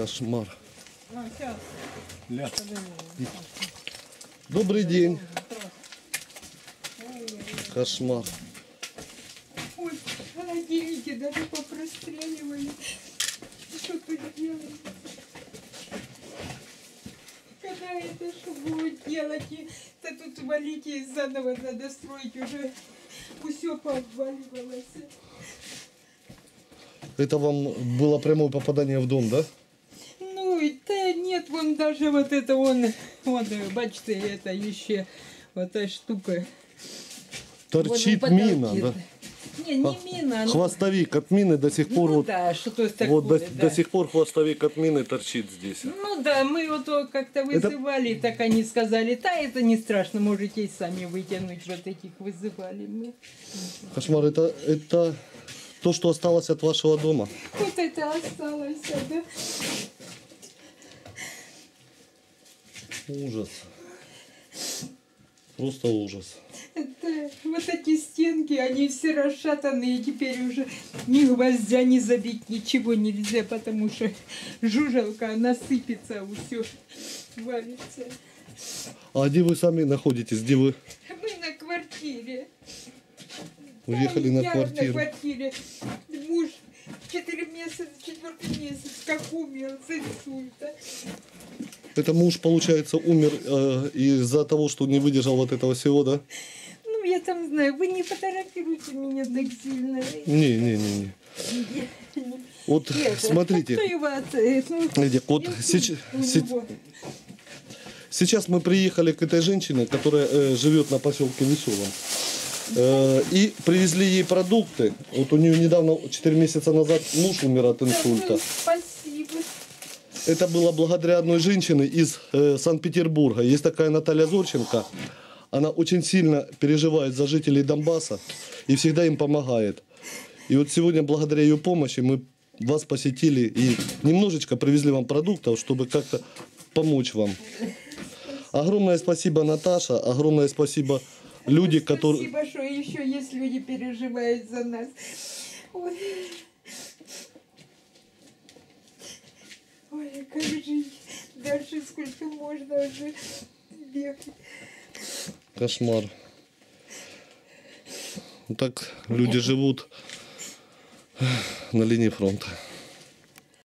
Кошмар. А, сейчас. Ля. Добрый день. Кошмар. Ой, холодильники даже попростреливали. Что тут делать? Когда это что будет делать? Да тут валить и заново надо строить уже. Все пообваливалось. Это вам было прямое попадание в дом, да? И да нет, вон даже вот это он, вот, бачите, это еще вот эта штука. Торчит Вон на мина, да? Не, не мина, ну, Хвостовик от мины до сих пор ну вот, да, что-то такое, вот до, да. до сих пор хвостовик от мины торчит здесь. Ну да, мы вот о, как-то вызывали, так они сказали, да, это не страшно, можете и сами вытянуть, вот этих вызывали мы. Кошмар, это, это то, что осталось от вашего дома. Вот это осталось, да. Ужас. Просто ужас. Это, вот эти стенки, они все расшатанные, теперь уже ни гвоздя не забить, ничего нельзя, потому что жужелка, она сыпется, все валится. А где вы сами находитесь? Где вы Мы на квартире. уехали Да, на я квартиру? на квартире. Муж четыре месяца, четвертый месяц, как умер с инсульта. Это муж, получается, умер э, из-за того, что не выдержал вот этого всего, да? Ну, я там знаю, вы не фотографируйте меня так сильно. Не, не, не, не. Вот Это, смотрите, Кто его от- э, ну, Эдик, вот сейчас, сейчас мы приехали к этой женщине, которая э, живет на поселке Веселом. Э, и привезли ей продукты. Вот у нее недавно, 4 месяца назад, муж умер от инсульта. Спасибо. Это было благодаря одной женщине из э, Санкт-Петербурга. Есть такая Наталья Зорченко. Она очень сильно переживает за жителей Донбасса и всегда им помогает. И вот сегодня, благодаря ее помощи, мы вас посетили и немножечко привезли вам продуктов, чтобы как-то помочь вам. Огромное спасибо, Наташа. Огромное спасибо люди, которые... Спасибо, что еще есть люди переживают за нас. Ой, как жить? Дальше сколько можно уже бегать. Кошмар. Вот так люди живут на линии фронта.